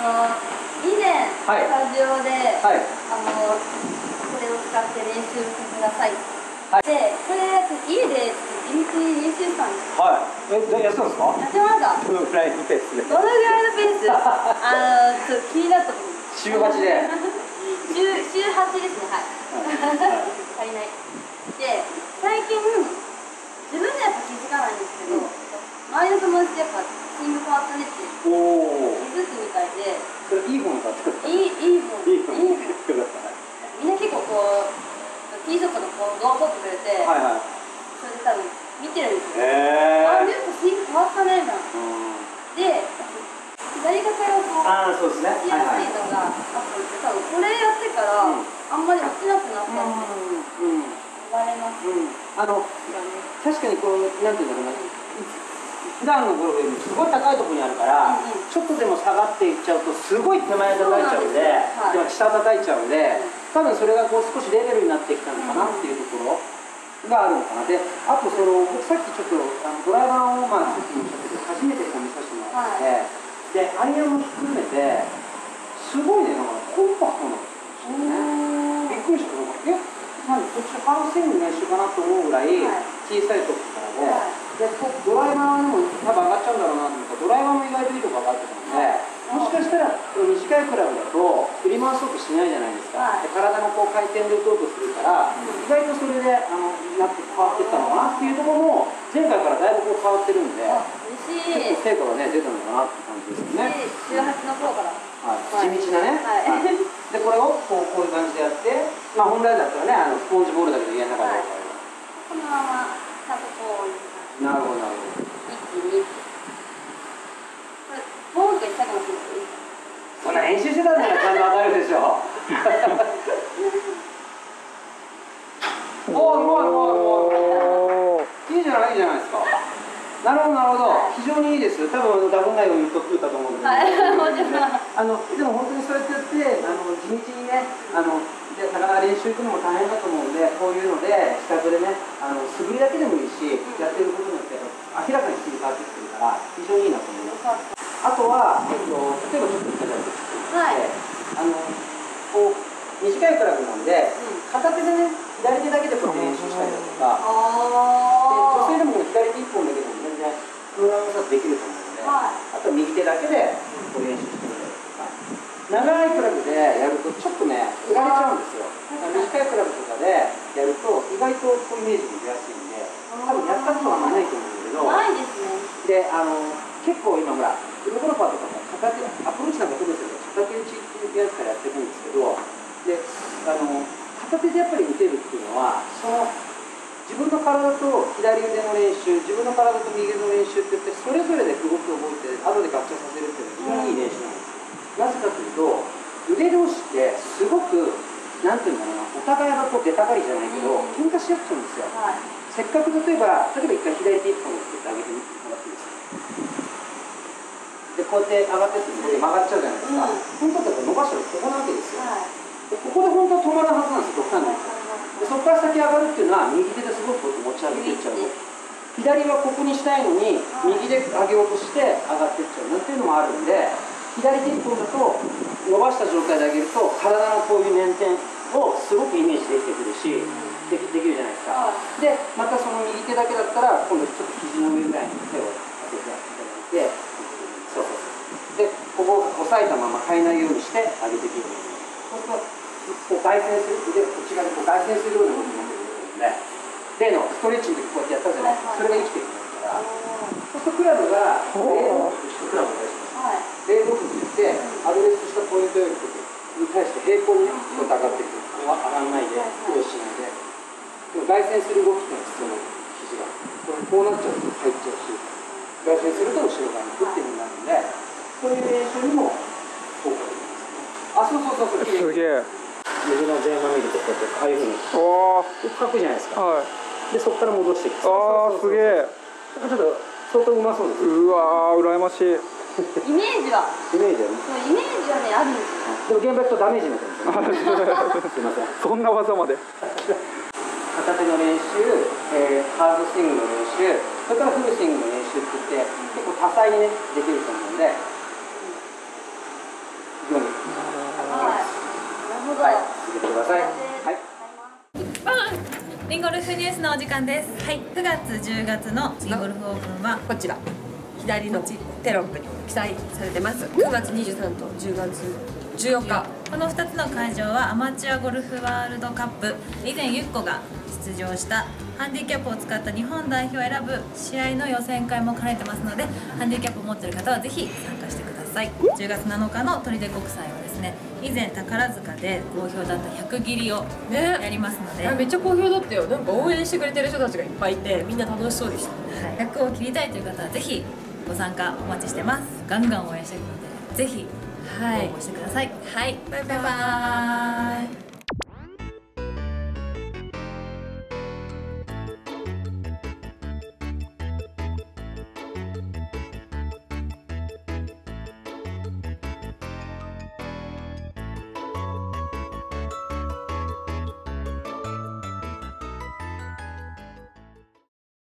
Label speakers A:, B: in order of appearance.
A: あの以前、
B: はい。
A: スタジオで、
B: はい。
A: あのこれを使って練習してください、
B: はい。
A: でこれ家で地道に練習したんです。
B: はい。えじゃあやってたんですか？
A: やってました。
B: どのくらいのペースで
A: どのぐらいのペース？あのちょっと気になった
B: 週8で
A: 週週8ですねはい足りないで最近自分でやっぱ気づかないんですけど、周りの友達ってやっぱスイング変わったねって
B: おお
A: 気づくみたいで
B: それいい方の買ってください
A: いいいい方
B: いい方
A: いい方
B: の買ってください
A: みんな結構こうティーショットのこう動画撮ってくれて、
B: はいはい
A: それで多分見てるんですよ、
B: へ
A: あ
B: え
A: やっぱスイング変わったねみたいなで左肩がこうやすい。のがあったん。これやってから、あん。まり落ちなくなったって
B: うん。うん。
A: 言われます
B: うん。あの確かにこうなん。ていうのかな普段のゴルフよりすごい高いところにあるから、
A: うん。うん。
B: ちょっとでも下がっていっちゃうとすごい手前叩いちゃうん。で
A: うなん。ではい
B: 下叩いちゃうん。で多分それがこう少しレベルになってきたのかなっていうところがあるのかなであとその僕さっきちょっとあのドライバーをまあさっきも言ったけど初めてこう見させてもらって、でアイアンも含めてすごいねなんかコンパクトなんですよね。びっくりしたのが、え、なんこっちハーフスイング練習かなと思うぐらい
A: はい。
B: 小さい時からで、
A: はい。
B: でこドライバーでも多分上がっちゃうんだろうなと思ったら、ドライバーも意外といいとこ上がってたので、もしかしたらこの短いクラブだと振り回そうとしないじゃないですか。
A: はい。
B: で体のこう回転で打とうとするから、意外とそれであのなって変わっていったのかなっていうところも前回からだいぶこう変わってるんで、
A: あ
B: 結構成果がね出たのかなって感じです。よね。
A: で週8の頃から。
B: はい、地道なね、
A: はい。
B: でこれをこうこういう感じでやって、まあ、本来だったらねあのスポンジボールだけど家の中でやるか
A: このままちゃんとこういう
B: ら、なるほどなるほど。
A: 一二これボールが一回かもしれない。
B: そんな練習してたんならちゃんと当たるでしょ おおうまいうまいうまいうまいいいじゃないいいじゃないですかなるほどなるほど非です多分ダブんないようにとってたと思うんで、
A: はい。もちろん
B: あのでも本当にそうやってやってあの地道にねあのでなかなか練習行くのも大変だと思うんでこういうので近くでねあの素振りだけでもいいし、やってることによって明らかにスピード変わってきてるから非常にいいなと思います。あとは、えっと、例えばちょっと言ったじゃないですか、
A: はい。
B: あのこう短いクラブなんで、片手でね左手だけでこう練習したりだとか、で
A: あ
B: 女性でも左手一本だけでも全然空欄の差できるとだけでこう練習してみたりとか長いクラブでやるとちょっとね振られちゃうんですよ。短いクラブとかでやると意外とこうイメージも出やすいんで多分やったことはあんまないと思うんだけど。
A: ないですね。
B: であの結構今ほらプロゴルファーとかも片手アプローチなんかそうですけど片手打ちっていうやつからやっていくんですけど。であの片手でやっぱり打てるっていうのはそのの体と左腕の練習自分の体と右腕の練習って言ってそれぞれで動きを覚えて後で合唱させるっていうのは非常にいい練習なんですよ。なぜかというと腕同士ってすごくなんていうのかなお互いがこう出たがりじゃないけど喧嘩し合っちゃうんですよ。
A: はい。
B: せっかく例えば例えば一回左手一本つけてあげてもらっていいですか？でこうやって上がってってこれ曲がっちゃうじゃないですか、本当だと伸ばしたらここなわけですよ。
A: はい。
B: でここで本当は止まるはずなんですよ極端にでそこから先上がるっていうのは右手ですごく持ち上げていっちゃうと左はここにしたいのに右で上げようとして上がっていっちゃうなんていうのもあるんで左手一本だと伸ばした状態で上げると体のこういう捻転をすごくイメージできてくるしできるじゃないですか。
A: はい。
B: でまたその右手だけだったら今度ちょっと肘の上ぐらいに手を当てていただいてそうそうそう。でここを押さえたまま変えないようにして上げていくようにそうするとこう外旋する腕をこっち側にこう外旋するような動きになってくるので例のストレッチの時こうやってやったじゃない？ですかそれが生きてきますから。そうするとクラブがレードオフしたクラブが
A: はい
B: レードオフって言ってアドレスしたポイントよりに対して平行に上がっていくこう上がらないで苦労しないで。でも外旋する動きっていうのは必要なんです肘が。これこうなっちゃうと入っちゃうし外旋すると後ろ側に行くっていうふうになるんでそういう練習にも効果がありますね。あそうそうそうそう。
C: すげえ
B: 右の前半見るとこうやってああいうふうに深くじゃないですか。
C: はい。
B: でそこから戻していく
C: あーすげえ。
B: ちょっと相当うまそうです
C: うわー羨ましい。
A: イメージは。
B: イメージは
A: イメージはねあるんですよ。
B: でも現場行くとダメージになってるんですよねすいません。
C: そんな技まで。
B: 片手の練習、えーハードスイングの練習それからフルスイングの練習って言って結構多彩にねできると思うんで
D: ンゴルフニュースのお時間です。はい。9月10月のツインゴルフオープンは
E: こちら。左のテロップに記載されてます。9月23と10月14日。
D: この2つの会場はアマチュアゴルフワールドカップ。以前ゆっこが出場したハンディキャップを使った日本代表を選ぶ試合の予選会も兼ねてますのでハンディキャップを持っている方はぜひ参加してください。10月7日の砦国際ね。以前宝塚で好評だった100切りをやりますので、
E: あめっちゃ好評だったよ。なんか応援してくれてる人たちがいっぱいいてみんな楽しそうでした。
D: はい、100を切りたいという方はぜひご参加お待ちしてます。ガンガン応援していくのでぜひ
E: はい。
D: 応募してください。
E: はい。バイバイ。
D: バイバーイ